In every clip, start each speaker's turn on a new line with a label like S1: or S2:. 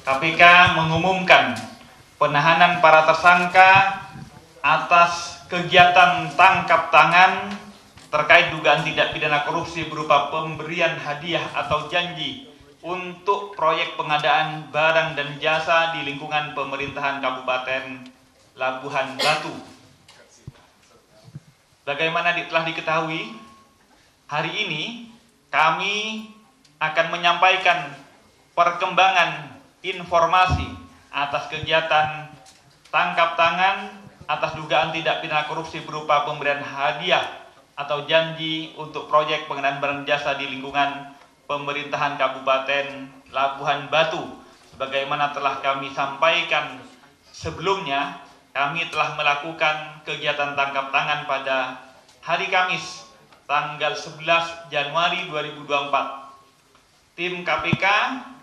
S1: KPK mengumumkan penahanan para tersangka atas kegiatan tangkap tangan terkait dugaan tidak pidana korupsi berupa pemberian hadiah atau janji untuk proyek pengadaan barang dan jasa di lingkungan pemerintahan Kabupaten Labuhan Batu. Bagaimana telah diketahui, hari ini kami akan menyampaikan perkembangan informasi atas kegiatan tangkap tangan atas dugaan tidak pidana korupsi berupa pemberian hadiah atau janji untuk proyek pengadaan barang jasa di lingkungan pemerintahan Kabupaten Labuhan Batu. Sebagaimana telah kami sampaikan sebelumnya, kami telah melakukan kegiatan tangkap tangan pada hari Kamis tanggal 11 Januari 2024. Tim KPK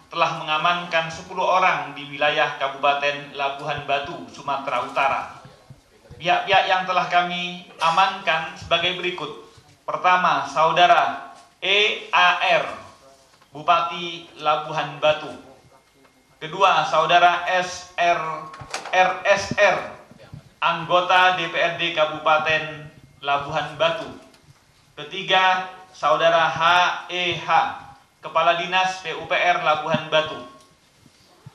S1: telah mengamankan 10 orang di wilayah Kabupaten Labuhan Batu, Sumatera Utara. Pihak-pihak yang telah kami amankan sebagai berikut. Pertama, Saudara EAR, Bupati Labuhan Batu. Kedua, Saudara SR RSR, anggota DPRD Kabupaten Labuhan Batu. Ketiga, Saudara HEH, Kepala Dinas PUPR Labuhan Batu.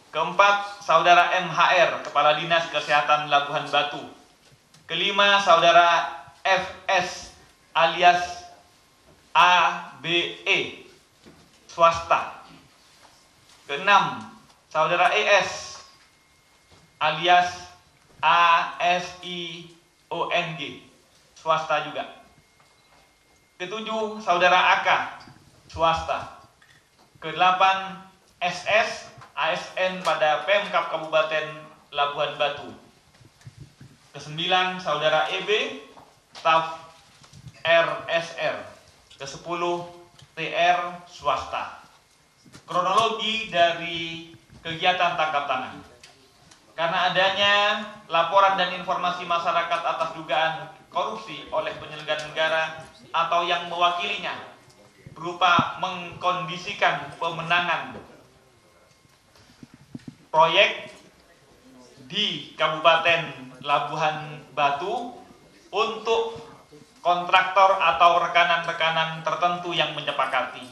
S1: Keempat, Saudara MHR, Kepala Dinas Kesehatan Labuhan Batu. Kelima, saudara FS alias ABE swasta. Keenam, saudara ES alias ASIONG swasta juga. Ketujuh, saudara AK swasta. Kedelapan, SS ASN pada Pemkap Kabupaten Labuhan Batu. Kesembilan, saudara EB, staf RSR. Kesepuluh, TR swasta. Kronologi dari kegiatan tangkap tangan. Karena adanya laporan dan informasi masyarakat atas dugaan korupsi oleh penyelenggara negara atau yang mewakilinya berupa mengkondisikan pemenangan proyek di Kabupaten Labuhan Batu untuk kontraktor atau rekanan-rekanan tertentu yang menyepakati.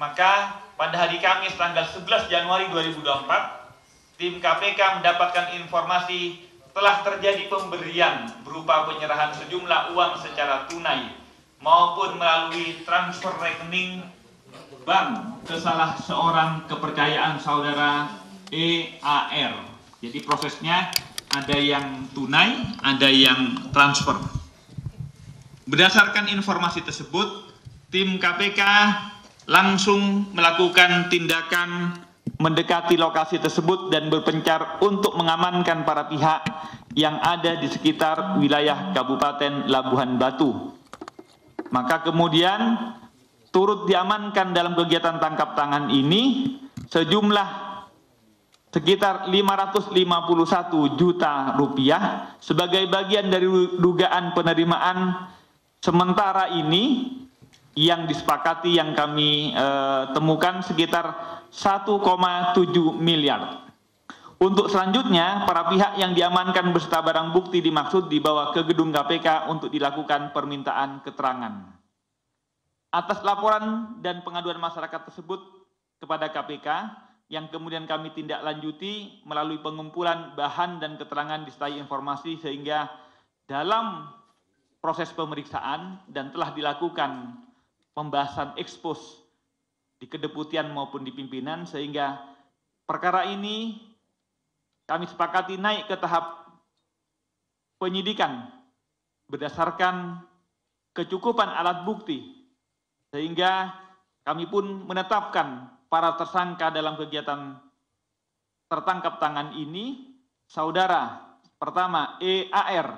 S1: Maka pada hari Kamis tanggal 11 Januari 2024, tim KPK mendapatkan informasi telah terjadi pemberian berupa penyerahan sejumlah uang secara tunai maupun melalui transfer rekening bank ke salah seorang kepercayaan saudara EAR. Jadi prosesnya ada yang tunai, ada yang transfer. Berdasarkan informasi tersebut, tim KPK langsung melakukan tindakan mendekati lokasi tersebut dan berpencar untuk mengamankan para pihak yang ada di sekitar wilayah Kabupaten Labuhan Batu. Maka kemudian turut diamankan dalam kegiatan tangkap tangan ini sejumlah sekitar 551 juta rupiah sebagai bagian dari dugaan penerimaan sementara ini yang disepakati yang kami eh, temukan sekitar 1,7 miliar. Untuk selanjutnya, para pihak yang diamankan beserta barang bukti dimaksud dibawa ke gedung KPK untuk dilakukan permintaan keterangan. Atas laporan dan pengaduan masyarakat tersebut kepada KPK, yang kemudian kami tindak lanjuti melalui pengumpulan bahan dan keterangan disertai informasi sehingga dalam proses pemeriksaan dan telah dilakukan pembahasan ekspos di kedeputian maupun di pimpinan sehingga perkara ini kami sepakati naik ke tahap penyidikan berdasarkan kecukupan alat bukti sehingga kami pun menetapkan para tersangka dalam kegiatan tertangkap tangan ini. Saudara pertama EAR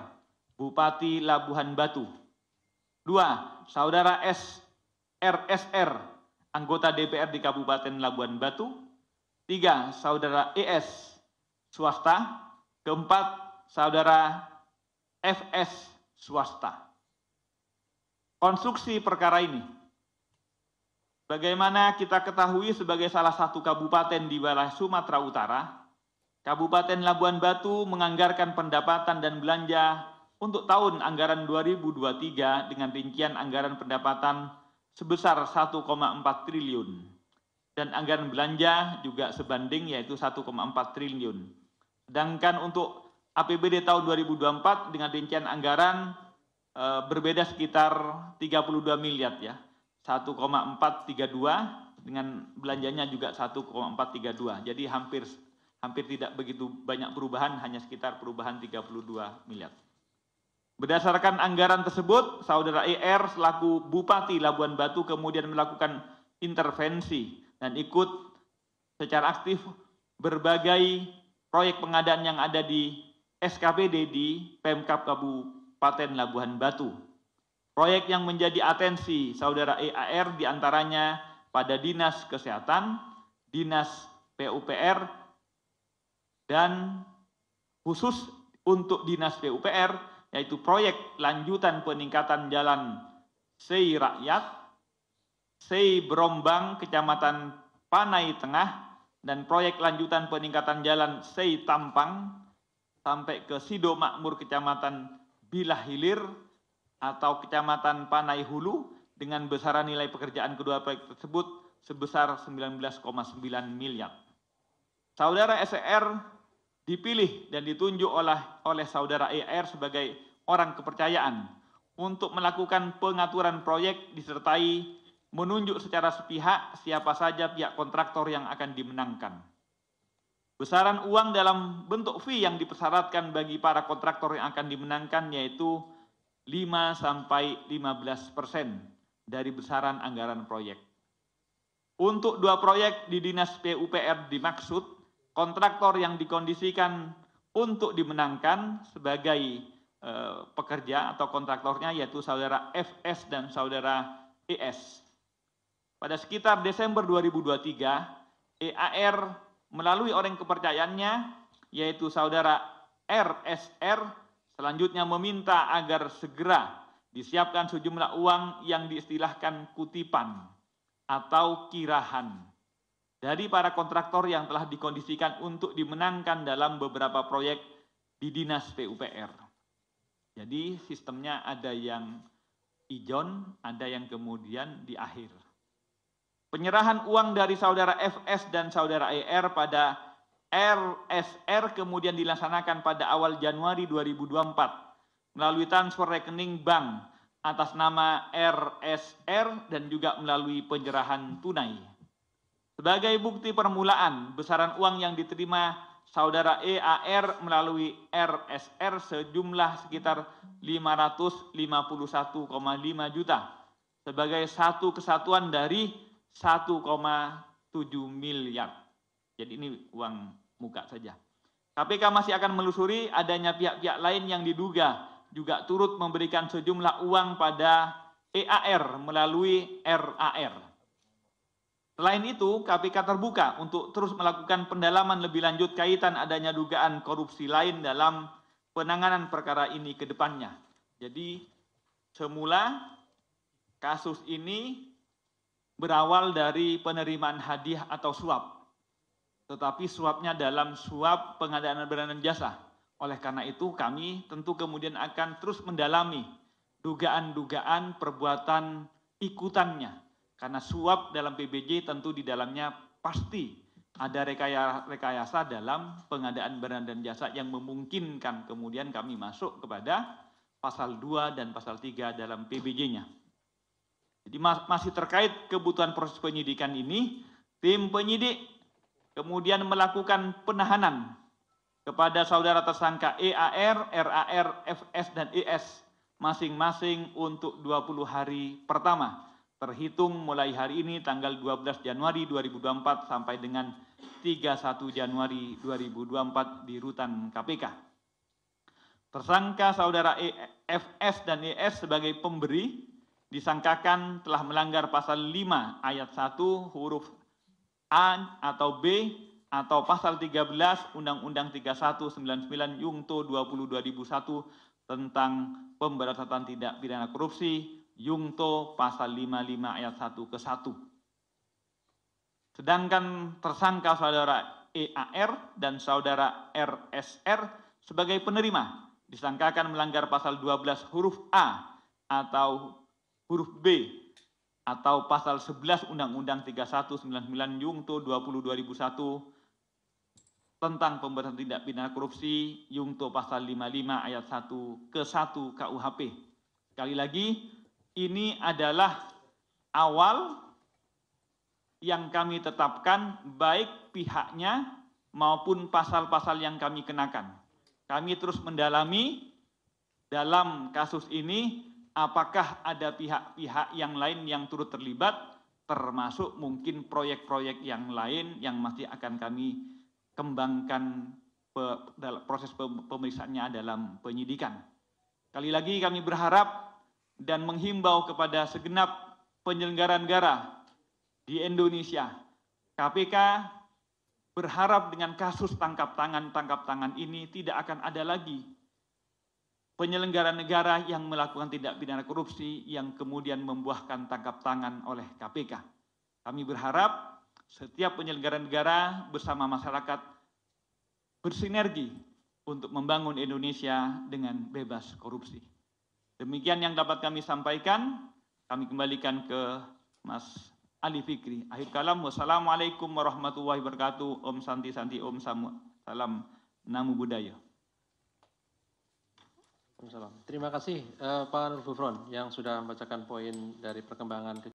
S1: Bupati Labuhan Batu. Dua saudara S RSR anggota DPR di Kabupaten Labuhan Batu. Tiga saudara ES swasta. Keempat saudara FS swasta. Konstruksi perkara ini. Bagaimana kita ketahui sebagai salah satu kabupaten di wilayah Sumatera Utara, Kabupaten Labuan Batu menganggarkan pendapatan dan belanja untuk tahun anggaran 2023 dengan rincian anggaran pendapatan sebesar 1,4 triliun. Dan anggaran belanja juga sebanding yaitu 1,4 triliun. Sedangkan untuk APBD tahun 2024 dengan rincian anggaran e, berbeda sekitar 32 miliar ya. 1,432 dengan belanjanya juga 1,432. Jadi hampir hampir tidak begitu banyak perubahan, hanya sekitar perubahan 32 miliar. Berdasarkan anggaran tersebut, Saudara ER selaku Bupati Labuan Batu kemudian melakukan intervensi dan ikut secara aktif berbagai proyek pengadaan yang ada di SKPD di Pemkap Kabupaten Labuan Batu. Proyek yang menjadi atensi Saudara EAR di antaranya pada Dinas Kesehatan, Dinas PUPR, dan khusus untuk Dinas PUPR yaitu proyek lanjutan peningkatan jalan Sei Rakyat, Sei Berombang, Kecamatan Panai Tengah, dan proyek lanjutan peningkatan jalan Sei Tampang sampai ke Sido Makmur Kecamatan Bilah Hilir atau Kecamatan Panai Hulu dengan besaran nilai pekerjaan kedua proyek tersebut sebesar 19,9 miliar. Saudara SR dipilih dan ditunjuk oleh oleh saudara ER sebagai orang kepercayaan untuk melakukan pengaturan proyek disertai menunjuk secara sepihak siapa saja pihak kontraktor yang akan dimenangkan. Besaran uang dalam bentuk fee yang dipersyaratkan bagi para kontraktor yang akan dimenangkan yaitu 5 sampai 15 persen dari besaran anggaran proyek. Untuk dua proyek di Dinas PUPR dimaksud kontraktor yang dikondisikan untuk dimenangkan sebagai e, pekerja atau kontraktornya yaitu saudara FS dan saudara ES. Pada sekitar Desember 2023, EAR melalui orang kepercayaannya yaitu saudara RSR selanjutnya meminta agar segera disiapkan sejumlah uang yang diistilahkan kutipan atau kirahan dari para kontraktor yang telah dikondisikan untuk dimenangkan dalam beberapa proyek di Dinas PUPR. Jadi sistemnya ada yang ijon, ada yang kemudian di akhir. Penyerahan uang dari saudara FS dan saudara ER pada RSR kemudian dilaksanakan pada awal Januari 2024 melalui transfer rekening bank atas nama RSR dan juga melalui penyerahan tunai. Sebagai bukti permulaan, besaran uang yang diterima saudara EAR melalui RSR sejumlah sekitar 551,5 juta sebagai satu kesatuan dari 1,7 miliar. Jadi ini uang muka saja. KPK masih akan melusuri adanya pihak-pihak lain yang diduga juga turut memberikan sejumlah uang pada EAR melalui RAR. Selain itu, KPK terbuka untuk terus melakukan pendalaman lebih lanjut kaitan adanya dugaan korupsi lain dalam penanganan perkara ini ke depannya. Jadi, semula kasus ini berawal dari penerimaan hadiah atau suap. Tetapi suapnya dalam suap pengadaan barang dan jasa. Oleh karena itu, kami tentu kemudian akan terus mendalami dugaan-dugaan perbuatan ikutannya karena suap dalam PBJ tentu di dalamnya pasti ada rekayasa dalam pengadaan barang dan jasa yang memungkinkan kemudian kami masuk kepada pasal 2 dan pasal 3 dalam PBJ-nya. Jadi masih terkait kebutuhan proses penyidikan ini, tim penyidik kemudian melakukan penahanan kepada saudara tersangka EAR, RAR, FS, dan ES masing-masing untuk 20 hari pertama terhitung mulai hari ini tanggal 12 Januari 2024 sampai dengan 31 Januari 2024 di rutan KPK. Tersangka saudara EFS dan ES sebagai pemberi disangkakan telah melanggar pasal 5 ayat 1 huruf A atau B atau pasal 13 Undang-Undang 3199 Yungto 20 2001 tentang pemberantasan tidak pidana korupsi Yungto pasal 55 ayat 1 ke 1. Sedangkan tersangka saudara EAR dan saudara RSR sebagai penerima disangkakan melanggar pasal 12 huruf A atau huruf B atau pasal 11 Undang-Undang 3199 Yungto 20 2001 tentang pemberantasan tindak pidana korupsi Yungto pasal 55 ayat 1 ke 1 KUHP. Sekali lagi, ini adalah awal yang kami tetapkan baik pihaknya maupun pasal-pasal yang kami kenakan. Kami terus mendalami dalam kasus ini apakah ada pihak-pihak yang lain yang turut terlibat termasuk mungkin proyek-proyek yang lain yang masih akan kami kembangkan proses pemeriksaannya dalam penyidikan. Kali lagi kami berharap dan menghimbau kepada segenap penyelenggara negara di Indonesia. KPK berharap dengan kasus tangkap tangan-tangkap tangan ini tidak akan ada lagi penyelenggara negara yang melakukan tindak pidana korupsi yang kemudian membuahkan tangkap tangan oleh KPK. Kami berharap setiap penyelenggara negara bersama masyarakat bersinergi untuk membangun Indonesia dengan bebas korupsi. Demikian yang dapat kami sampaikan. Kami kembalikan ke Mas Ali Fikri. Akhir kalam, wassalamualaikum warahmatullahi wabarakatuh. Om Santi Santi, Om Salam, Namo Buddhaya.
S2: Terima kasih uh, Pak Nur Gufron yang sudah membacakan poin dari perkembangan